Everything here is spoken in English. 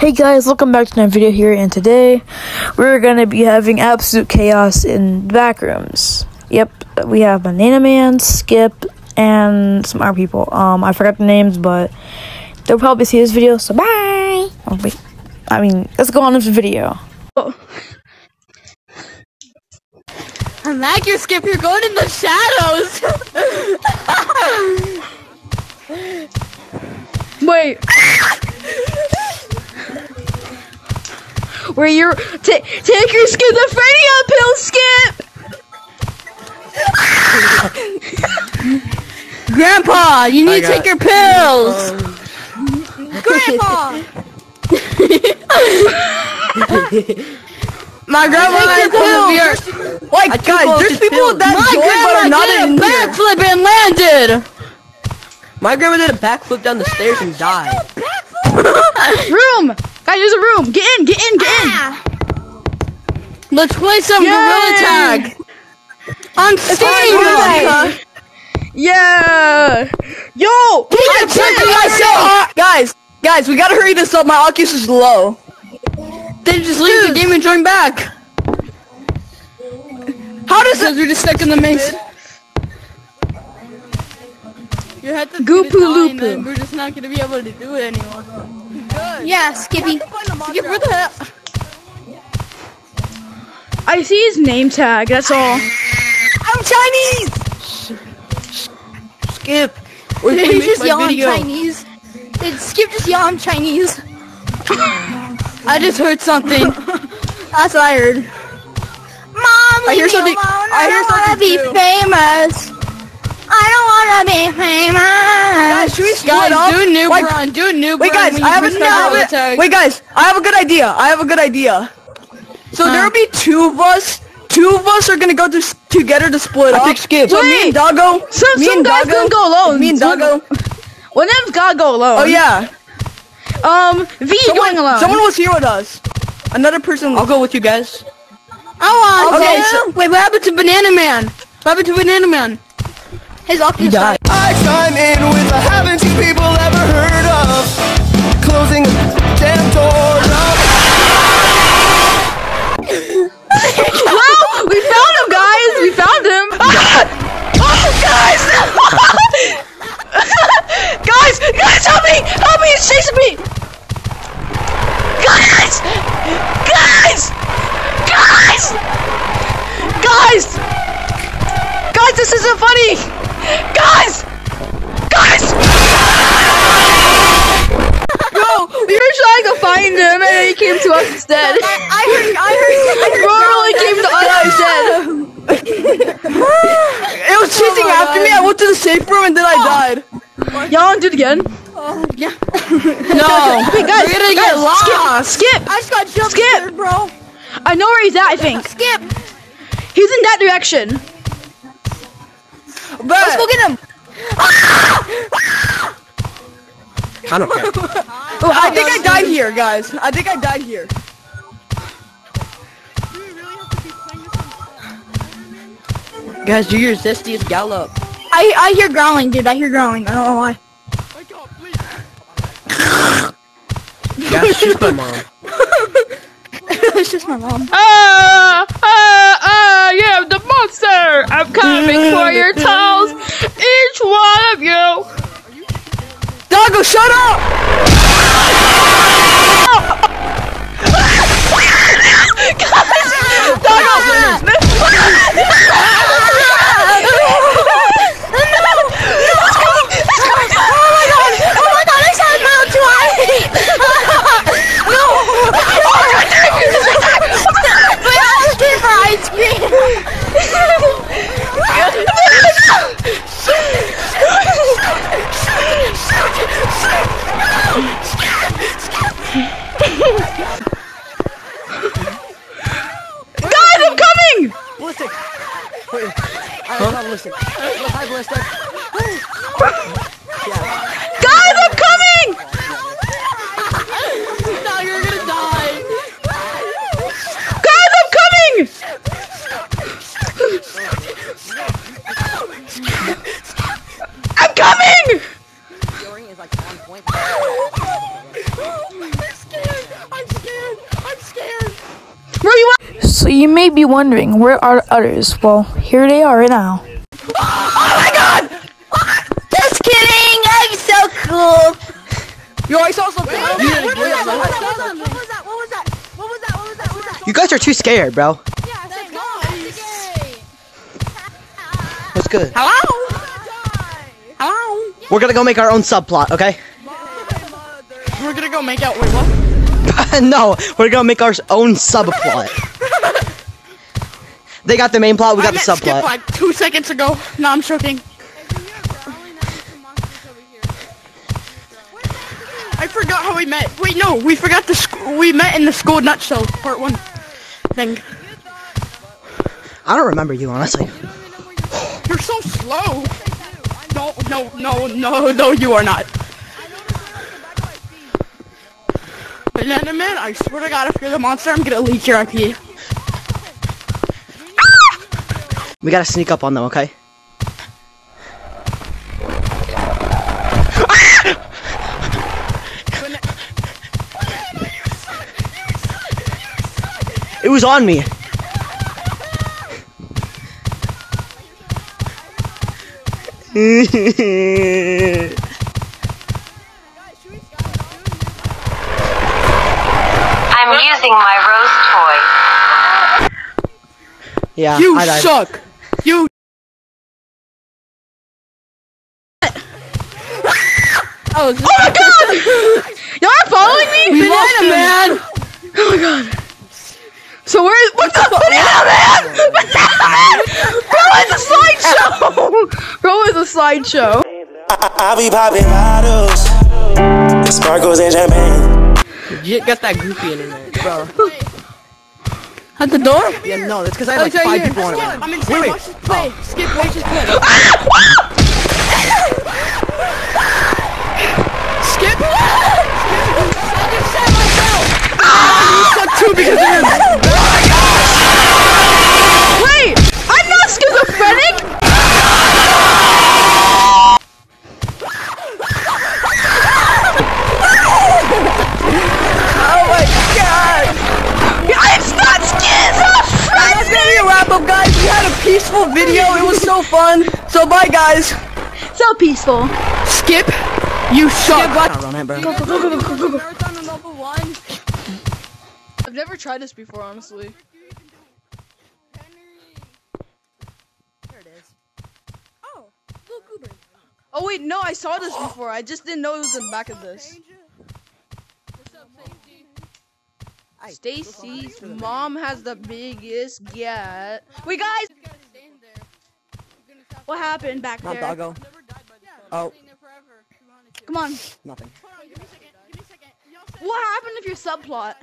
Hey guys, welcome back to another video here, and today we're gonna be having absolute chaos in the back rooms. Yep, we have Banana Man, Skip, and some other people. Um, I forgot the names, but they'll probably see this video, so bye! Oh, wait. I mean, let's go on with the video. I like your skip, you're going in the shadows! Wait. Where you're ta take your schizophrenia pill, Skip. Grandpa, you need to take your pills! Grandpa! My grandma Take had your pills! pills. Like, guys, there's people pills. that My joined but are not did a in here. backflip and landed! My grandma did a backflip down the stairs and died. Room, guys. There's a room. Get in. Get in. Get in. Ah. Let's play some Yay! Gorilla Tag! On Steam! Yeah. Yo. I checked myself! Guys, guys, we gotta hurry this up. My Oculus is low. Then just leave the game and join back. How does it? We're just stuck in the maze. Your head is Goopoo gonna die and loopoo. then We're just not gonna be able to do it anymore. Yeah, Skippy. Skip, where the hell? I see his name tag. That's all. I'm Chinese. Skip. Did Where's he just my yell I'm video? Chinese? Did Skip just yell I'm Chinese? I just heard something. That's what I heard. Mom, I hear something- I hear something be famous. I don't wanna be famous. Guys, should we split up? do new Like- run, do new Wait, guys, I have, a, I have a- wait, guys, I have a good idea. I have a good idea. So Huh. there will be two of us. Two of us are gonna go to, together to split I up. pick Skip. So me and Dawggo. Some me some and guys Dawggo, gonna go alone. Me and Some- Dawggo. One of them's gotta go alone. Oh yeah. Um, V Someone, going alone. someone was here with us. Another person. I'll go with you guys. I want Okay, to. so- Wait, what happened to Banana Man? What happened to Banana Man? His Oculus died. I chime in with a haven't you people ever heard of closing a damn door? Well, we found him, guys. We found him. oh, guys! guys, trying find him and he came to us instead. I heard. I heard. Bro really came to us instead. It was chasing oh my after me. I went to the safe room and then I oh. died. Y'all wanna do it again? Oh, yeah. No. Wait, guys, We're gonna guys, get lost. Skip, skip. I just got jumped Skip. scared, bro. I know where he's at. I think Skip. he's in that direction. Let's go get him. I don't care. Oh, I think I died here, guys. I think I died here. Guys, do your zestiest gallop. I I hear growling, dude. I hear growling. I don't know why. Yeah, shoot my mom. it's just my mom. Ah, ah, ah! Yeah, the monster. I'm coming for your toes, each one of you. Doggo, shut up! You may be wondering, where are the others? Well, here they are right now. Oh, oh my god! Just kidding. I'm so cool. Yo, I saw something. What was that? What was that? What was that? What was that? What was that? What was that? What was that? You guys are too scared, bro. Let's go. What's good? Hello? Oh Hello? We're gonna go make our own subplot, okay? We're gonna go make out. Wait, what? no, we're gonna make our own subplot. they got the main plot, we got I the met Skip subplot. like two seconds ago. No, I'm joking. I forgot how we met. Wait, no, we forgot the sc- we met in the school nutshell part one thing. I don't remember you, honestly. You're so slow. No, no, no, no, no, you are not. Banana Man, I swear to God, if you're the monster, I'm gonna leak your IP. We gotta sneak up on them, okay? It was on me. I'm using my rose toy. yeah, You I died. suck. Oh, my God! Y'all are following me? Banana Man. Oh my god. So where? What's up, Banana Man? Banana Man! Bro, it's a slideshow. Bro, it's a slideshow. I be popping bottles, sparkles and champagne. Legit got that goofy in internet, bro. At the door? Yeah, no, that's because I have oh, like it's right five here. people on it. I'm in. Wait, wait. Watch this play. Skip, watch this play. God! It's not schizophrenic. That's gonna be a wrap up, guys. We had a peaceful video. It was so fun. So bye, guys. So peaceful. Skip, you suck. run it, bro. I've never tried this before, honestly. Oh, oh wait, no, I saw this before. I just didn't know it was in the back of this. Stacy's mom has the biggest get. Wait, guys. What happened back Not there? doggo. Oh, Come on. nothing. What happened if your subplot?